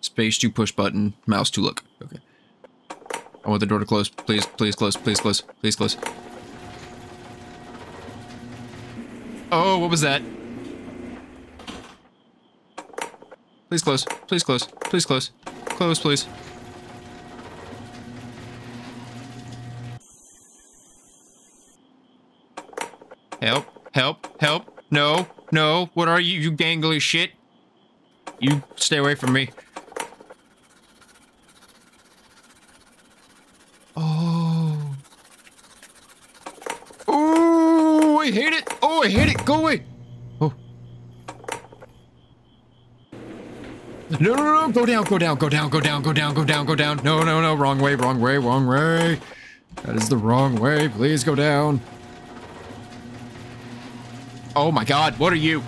Space to push button, mouse to look. Okay. I want the door to close. Please, please close, please close, please close. Oh, what was that? Please close, please close, please close. Close, please. Help, help, help. No, no. What are you, you gangly shit? You stay away from me. Oh. Oh, I hate it. Oh, I hate it. Go away. Oh. No, no, no. Go down, go down, go down, go down, go down, go down, go down. No, no, no. Wrong way, wrong way, wrong way. That is the wrong way. Please go down. Oh my god, what are you?